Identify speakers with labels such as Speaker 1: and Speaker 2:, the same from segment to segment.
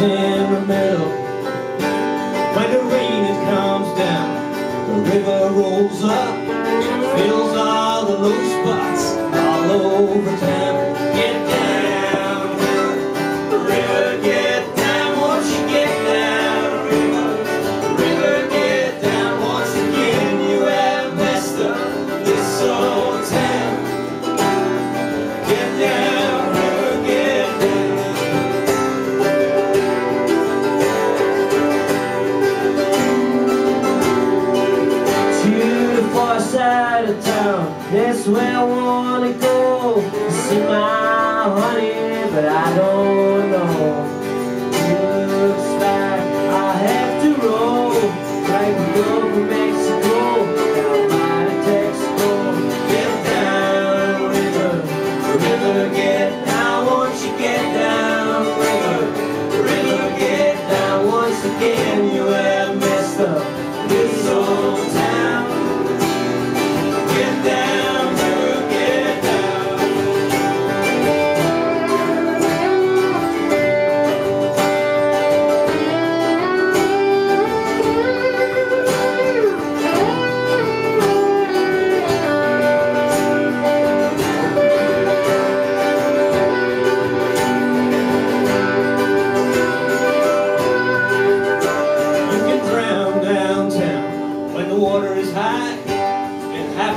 Speaker 1: in the middle. When the rain it comes down, the river rolls up, fills all the low spots all
Speaker 2: over town. Far side of town. That's where I wanna go. See my honey, but I don't know. Looks like I have to roll right over Mexico down by Texaco.
Speaker 1: Get down, river, river, get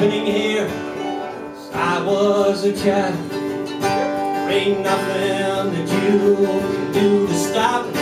Speaker 1: happening here I was a child. There ain't nothing that you can do to stop it.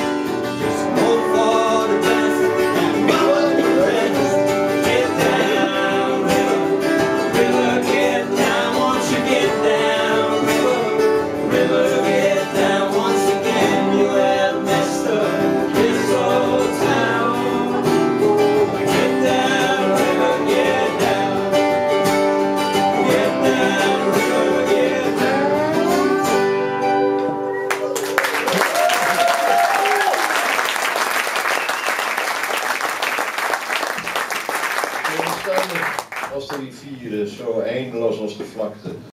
Speaker 3: Als de rivieren zo eindeloos als de vlakte